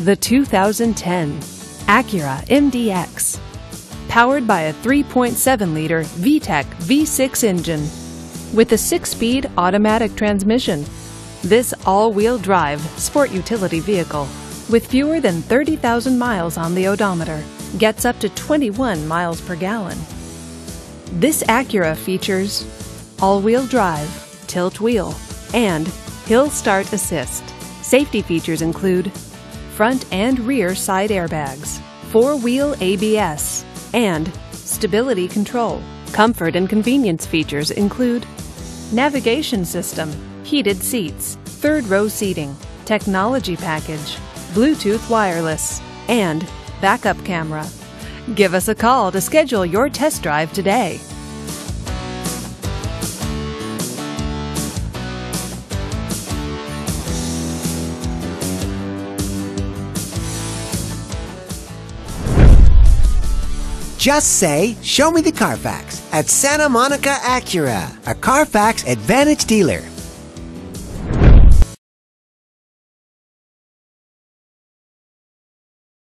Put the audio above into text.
The 2010 Acura MDX. Powered by a 3.7 liter VTEC V6 engine with a six speed automatic transmission. This all wheel drive sport utility vehicle with fewer than 30,000 miles on the odometer gets up to 21 miles per gallon. This Acura features all wheel drive, tilt wheel, and hill start assist. Safety features include front and rear side airbags, four wheel ABS, and stability control. Comfort and convenience features include navigation system, heated seats, third row seating, technology package, Bluetooth wireless, and backup camera. Give us a call to schedule your test drive today. Just say, Show me the Carfax at Santa Monica Acura, a Carfax Advantage dealer.